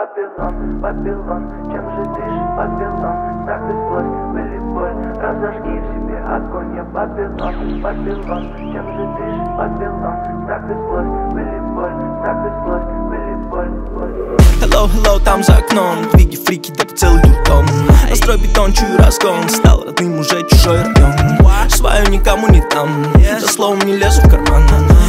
Вавилон, Вавилон, чем же дышит Вавилон? Страх и злость, были боль, разожги в себе огонь. Я Вавилон, Вавилон, чем же дышит Вавилон? Страх и злость, были боль, страх и злость, были боль, боль. Hello, hello, там за окном. Двиги, фрики, да целый дурдом Настрой бетон, чую разгон. Стал родным уже чужой район Свою никому не дам. За словом не лезу в карман.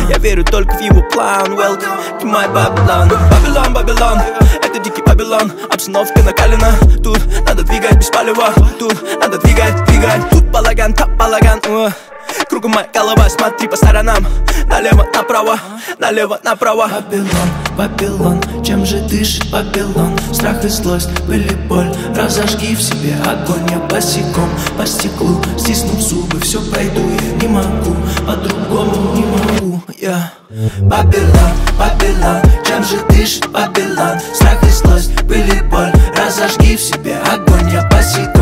Я верю только в его план. Welcome to my Babylon. Babylon, Babylon Это дикий Babylon Обстановка накалена. Тут надо двигать без палева. Тут надо двигать, двигать. Тут балаган, там балаган. Кругом моя голова, смотри по сторонам. Налево, направо, налево, направо. Вавилон, Вавилон, чем же дышит Вавилон? Страх и злость, были боль, разожги в себе огонь. Я босиком по стеклу, стиснув зубы. Все пройду, я не могу, по-другому не могу. Я. Вавилон, Вавилон, чем же дышит Вавилон? Страх и злость, были боль, разожги в себе огонь Я босиком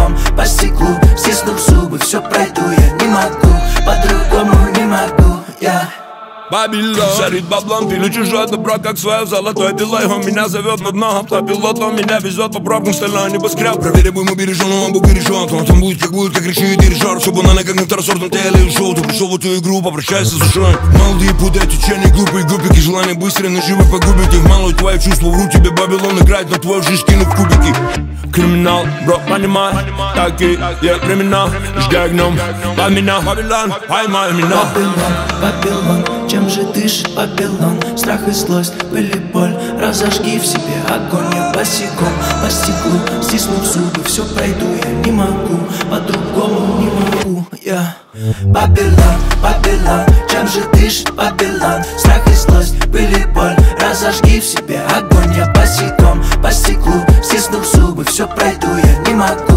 Бабилон. Шарит баблом, пилю чужое добро, как свое золотое пилой Он меня зовет на дно, автопилот, он меня везет по пробкам стальной небоскреб Проверь, будем убережен, он был бережен Он там будет, как будет, как решит дирижер. Все банально, как на второсортном теле ушел Ты пришел в эту игру, попрощайся с душой. Молодые путают течение, глупые губики Желание быстро наживы погубить их. Мало твои чувства, вру тебе Бабилон играет на твою жизнь, кинув кубики. Криминал, бро, понимай, такие, я криминал Лишь гагном, под меня, поймай меня Вавилон, Вавилон, чем же дышит Вавилон? Страх и злость, были боль, разожги в себе огонь Я босиком по стеклу, стиснув зубы. Все пройду, я не могу, по-другому не могу. Я Вавилон, Вавилон, чем же дышит Вавилон? Страх и злость, были боль, разожги в себе огонь Я босиком по стеклу, стиснув зубы. Все пройду, я не могу